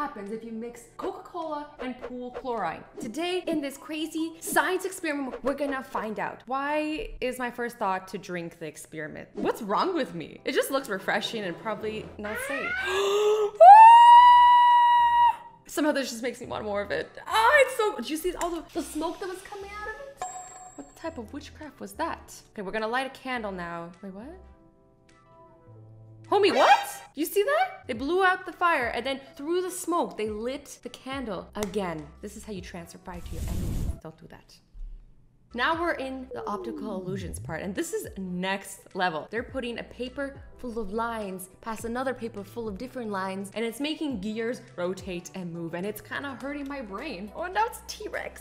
happens if you mix Coca-Cola and pool chlorine? Today, in this crazy science experiment, we're gonna find out. Why is my first thought to drink the experiment? What's wrong with me? It just looks refreshing and probably not safe. Somehow this just makes me want more of it. Ah, it's so, did you see all the, the smoke that was coming out of it? What type of witchcraft was that? Okay, we're gonna light a candle now. Wait, what? Homie, what? You see that? They blew out the fire and then through the smoke, they lit the candle again. This is how you transfer fire to your enemies. Don't do that. Now we're in the optical illusions part, and this is next level. They're putting a paper full of lines past another paper full of different lines, and it's making gears rotate and move, and it's kind of hurting my brain. Oh, now it's T-Rex.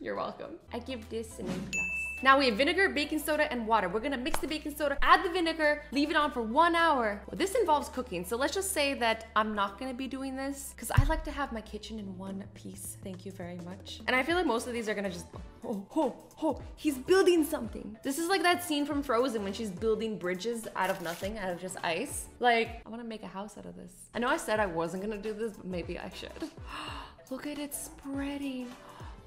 You're welcome. I give this an A plus. Now we have vinegar, baking soda, and water. We're gonna mix the baking soda, add the vinegar, leave it on for one hour. Well, this involves cooking, so let's just say that I'm not gonna be doing this because I like to have my kitchen in one piece. Thank you very much. And I feel like most of these are gonna just, oh, oh, oh, he's building something. This is like that scene from Frozen when she's building bridges out of nothing, out of just ice. Like, I wanna make a house out of this. I know I said I wasn't gonna do this, but maybe I should. Look at it spreading.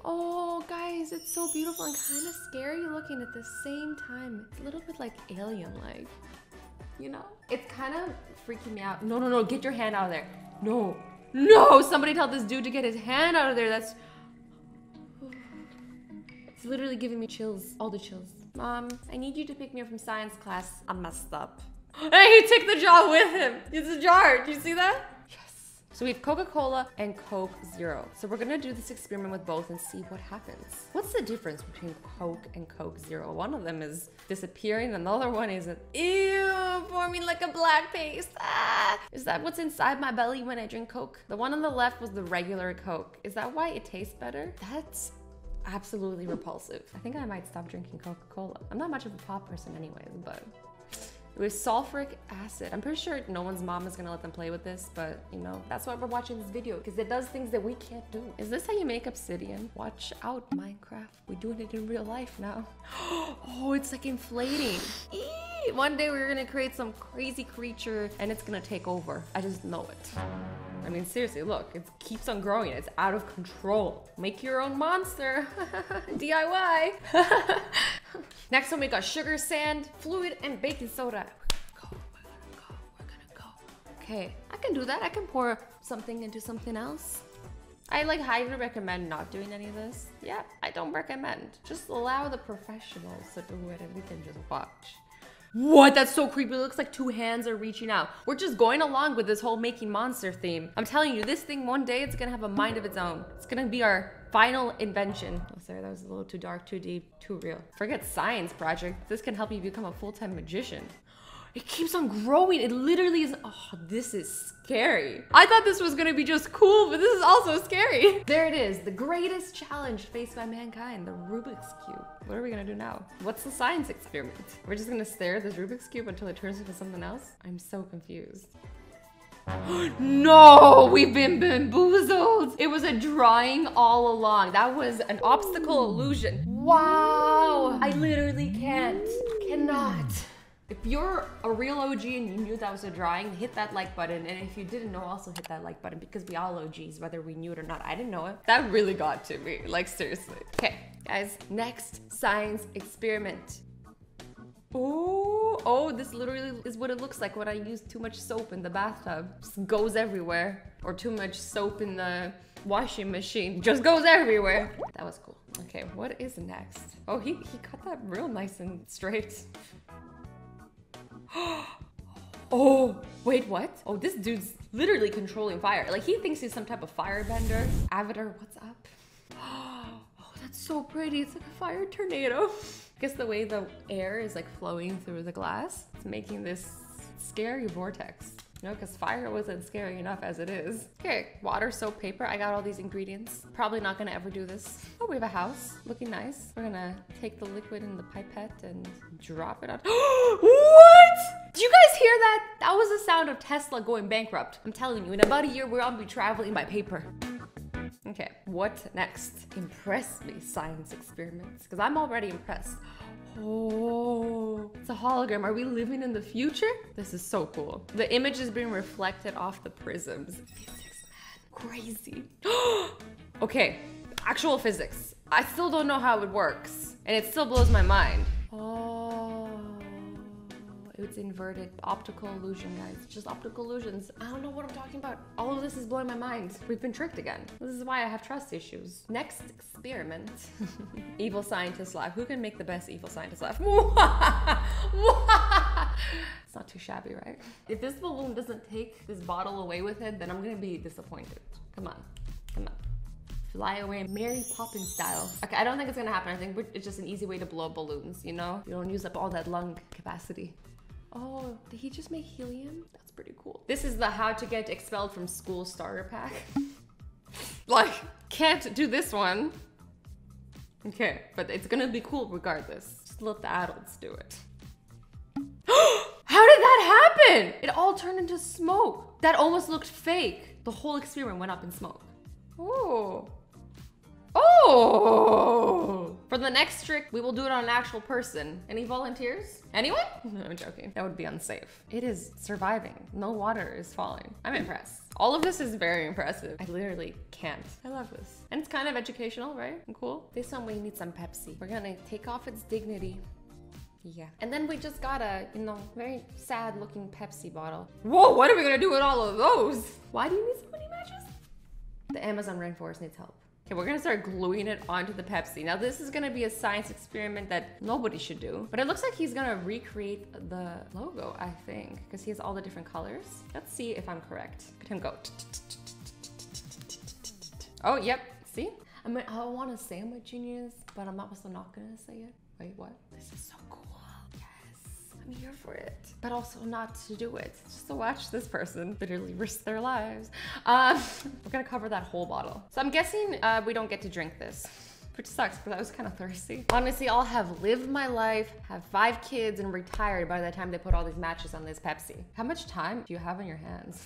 Oh, guys, it's so beautiful and kind of scary looking at the same time. It's a little bit like alien-like, you know? It's kind of freaking me out. No, no, no, get your hand out of there. No, no, somebody tell this dude to get his hand out of there. That's... It's literally giving me chills, all the chills. Mom, I need you to pick me up from science class. I'm messed up. Hey, he took the jar with him. It's a jar. Do you see that? So we have Coca-Cola and Coke Zero. So we're gonna do this experiment with both and see what happens. What's the difference between Coke and Coke Zero? One of them is disappearing, another one isn't. Ew, forming like a black paste. Ah! Is that what's inside my belly when I drink Coke? The one on the left was the regular Coke. Is that why it tastes better? That's absolutely repulsive. I think I might stop drinking Coca-Cola. I'm not much of a pop person anyways, but it was sulfuric acid. I'm pretty sure no one's mom is gonna let them play with this, but you know, that's why we're watching this video, because it does things that we can't do. Is this how you make obsidian? Watch out, Minecraft. We're doing it in real life now. oh, it's like inflating. One day we're gonna create some crazy creature and it's gonna take over. I just know it. I mean, seriously, look, it keeps on growing. It's out of control. Make your own monster. DIY. Next one, we got sugar, sand, fluid, and baking soda. We're gonna go, we're gonna go, we're gonna go. Okay, I can do that. I can pour something into something else. I like highly recommend not doing any of this. Yeah, I don't recommend. Just allow the professionals to do it and we can just watch. What? That's so creepy. It looks like two hands are reaching out. We're just going along with this whole making monster theme. I'm telling you, this thing one day it's gonna have a mind of its own. It's gonna be our final invention. Oh, sorry, that was a little too dark, too deep, too real. Forget science project. This can help you become a full-time magician. It keeps on growing. It literally is, oh, this is scary. I thought this was gonna be just cool, but this is also scary. There it is, the greatest challenge faced by mankind, the Rubik's Cube. What are we gonna do now? What's the science experiment? We're just gonna stare at this Rubik's Cube until it turns into something else? I'm so confused. No, we've been bamboozled. It was a drawing all along. That was an obstacle illusion. Wow, I literally can't, cannot. If you're a real OG and you knew that was a drawing, hit that like button. And if you didn't know, also hit that like button because we all OGs, whether we knew it or not. I didn't know it. That really got to me, like seriously. Okay, guys, next science experiment. Oh, oh, this literally is what it looks like when I use too much soap in the bathtub. Just goes everywhere. Or too much soap in the washing machine. Just goes everywhere. That was cool. Okay, what is next? Oh, he, he cut that real nice and straight. oh, wait, what? Oh, this dude's literally controlling fire. Like, he thinks he's some type of firebender. Avatar, what's up? Oh, That's so pretty. It's like a fire tornado. I guess the way the air is like flowing through the glass, it's making this scary vortex. You know, because fire wasn't scary enough as it is. Okay, water, soap, paper. I got all these ingredients. Probably not gonna ever do this. Oh, we have a house. Looking nice. We're gonna take the liquid in the pipette and drop it out. what? Did you guys hear that? That was the sound of Tesla going bankrupt. I'm telling you, in about a year, we're gonna be traveling by paper. Okay, what next? Impress me, science experiments. Because I'm already impressed. Oh, it's a hologram. Are we living in the future? This is so cool. The image is being reflected off the prisms. Physics, man. Crazy. okay, actual physics. I still don't know how it works, and it still blows my mind. Oh, it's inverted optical illusion, guys. Just optical illusions. I don't know what I'm talking about. All of this is blowing my mind. We've been tricked again. This is why I have trust issues. Next experiment. evil scientist laugh. Who can make the best evil scientist laugh? it's not too shabby, right? If this balloon doesn't take this bottle away with it, then I'm gonna be disappointed. Come on, come on fly away Mary Poppins style. Okay, I don't think it's gonna happen. I think it's just an easy way to blow balloons, you know? You don't use up all that lung capacity. Oh, did he just make helium? That's pretty cool. This is the how to get expelled from school starter pack. like, can't do this one. Okay, but it's gonna be cool regardless. Just let the adults do it. How did that happen? It all turned into smoke. That almost looked fake. The whole experiment went up in smoke. Oh. Oh! For the next trick, we will do it on an actual person. Any volunteers? Anyone? No, I'm joking. That would be unsafe. It is surviving. No water is falling. I'm impressed. All of this is very impressive. I literally can't. I love this. And it's kind of educational, right? And cool. This one, we need some Pepsi. We're gonna take off its dignity. Yeah. And then we just got a, you know, very sad looking Pepsi bottle. Whoa, what are we gonna do with all of those? Why do you need so many matches? The Amazon rainforest needs help. Okay, we're gonna start gluing it onto the Pepsi. Now this is gonna be a science experiment that nobody should do, but it looks like he's gonna recreate the logo, I think, because he has all the different colors. Let's see if I'm correct. Look at him go. Oh, yep, see? I mean, I want to say I'm a genius, but I'm also not gonna say it. Wait, what? This is so. I'm here for it, but also not to do it. Just to watch this person literally risk their lives. Um, we're gonna cover that whole bottle. So I'm guessing uh, we don't get to drink this which sucks because I was kind of thirsty. Honestly, I'll have lived my life, have five kids, and retired by the time they put all these matches on this Pepsi. How much time do you have on your hands?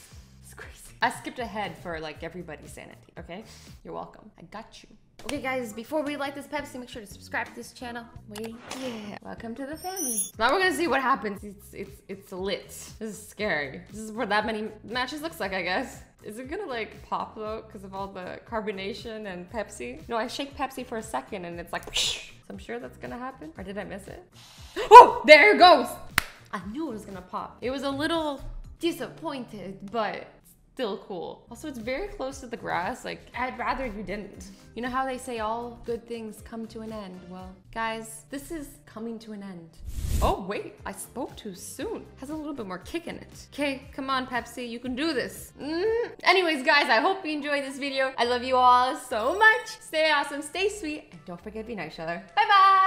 Crazy. I skipped ahead for like everybody's sanity, okay? You're welcome. I got you. Okay guys, before we light this Pepsi, make sure to subscribe to this channel. Wait, yeah, welcome to the family. Now we're gonna see what happens. It's it's it's lit. This is scary. This is what that many matches looks like, I guess. Is it gonna like pop though because of all the carbonation and Pepsi? No, I shake Pepsi for a second and it's like, so I'm sure that's gonna happen. Or did I miss it? Oh, there it goes. I knew it was gonna pop. It was a little disappointed, but still cool. Also, it's very close to the grass. Like, I'd rather you didn't. You know how they say all good things come to an end? Well, guys, this is coming to an end. Oh, wait, I spoke too soon. Has a little bit more kick in it. Okay, come on, Pepsi, you can do this. Mm. Anyways, guys, I hope you enjoyed this video. I love you all so much. Stay awesome, stay sweet, and don't forget to be nice to each other. Bye-bye.